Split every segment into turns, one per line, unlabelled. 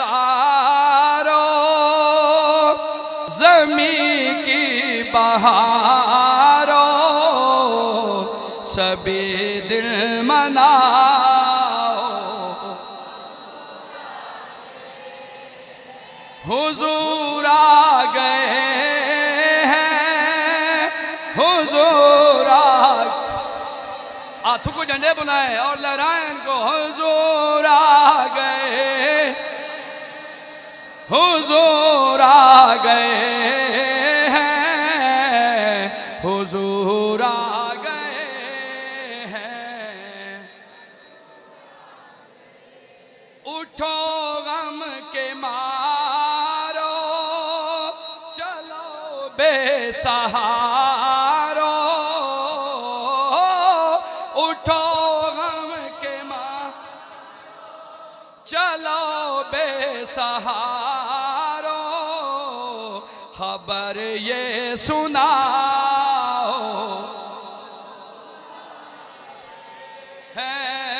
نظارو زمین کی بہارو سبھی دل مناؤ۔ حضور آ گئے ہیں۔ حضور آ ہاتھوں کو جھنڈے بنائیں اور لہرائیں ان کو۔ حضور آ گئے۔ حضور آ گئے ہیں۔ حضور آ گئے ہیں۔ اٹھو غم کے مارو، چلو بے سہارو۔ اٹھو چلو بے سہارو خبر یہ سنا ہے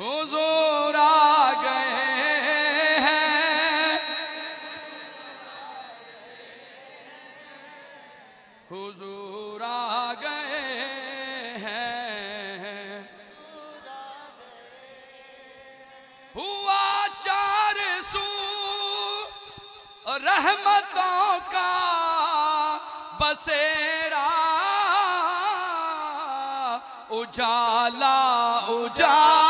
حضور آ گئے ہیں۔ حضور آ گئے ہیں۔ ہوا چار سو رحمتوں کا بسیرا۔ اجالا اجالا۔